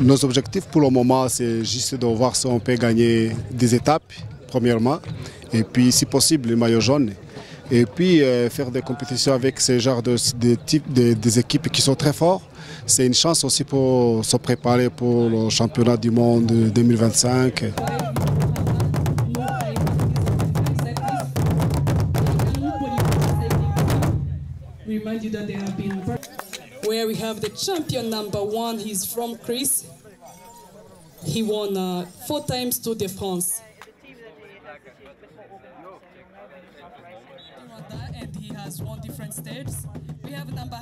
nos objectifs pour le moment, c'est juste de voir si on peut gagner des étapes, premièrement, et puis si possible le maillot jaune. Et puis euh, faire des compétitions avec ces genres de, de types de- des équipes qui sont très forts. C'est une chance aussi pour se préparer pour le championnat du monde 2025. remind you that they have been where we have the champion number one. He's from Greece. He won uh, four times Tour de France.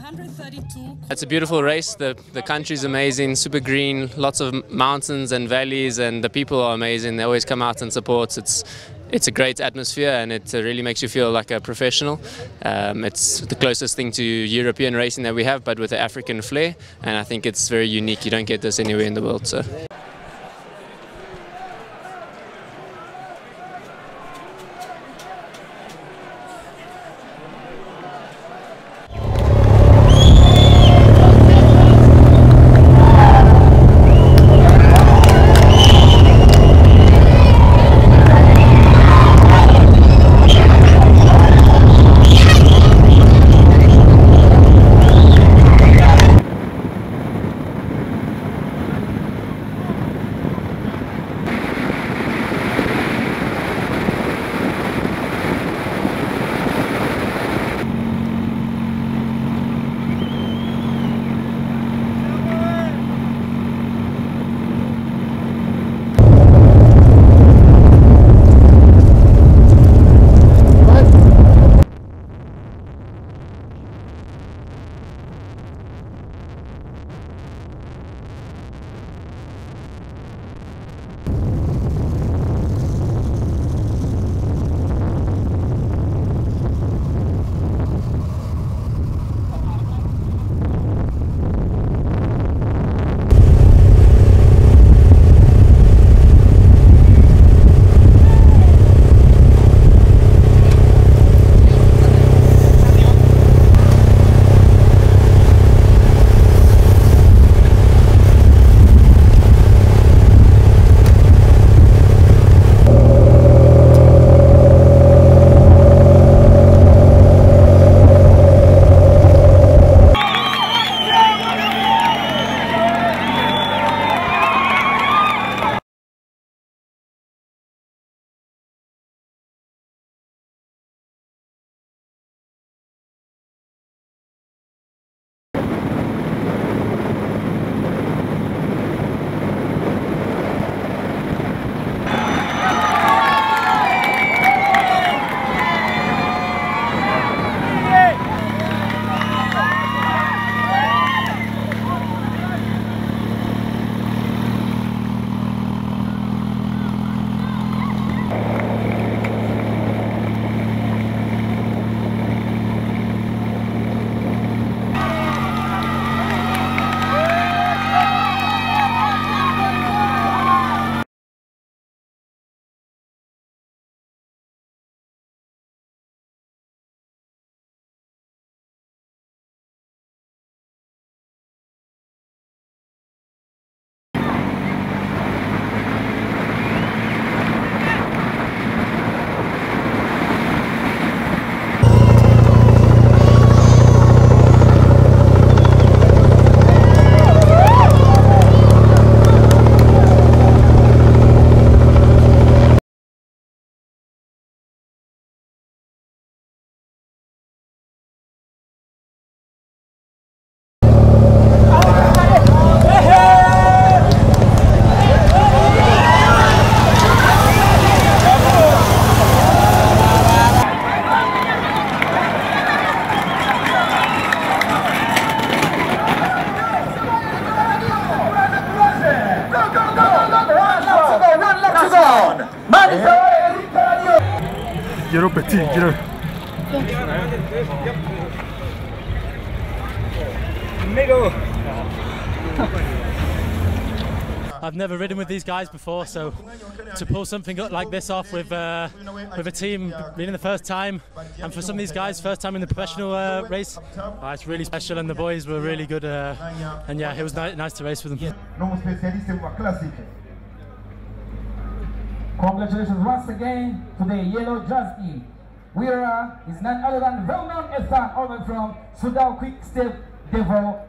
132. It's a beautiful race. The the country's amazing, super green, lots of mountains and valleys, and the people are amazing. They always come out and support. It's it's a great atmosphere, and it uh, really makes you feel like a professional. Um, it's the closest thing to European racing that we have, but with the African flair, and I think it's very unique. You don't get this anywhere in the world. So. Get up, petit, get up. I've never ridden with these guys before, so to pull something like this off with uh, with a team being the first time, and for some of these guys, first time in the professional uh, race, uh, it's really special. And the boys were really good, uh, and yeah, it was ni- nice to race with them. Congratulations once again to the Yellow Jazz team. Weira is none other than well-known Ethan Vernon from Soudal Quick Step Devo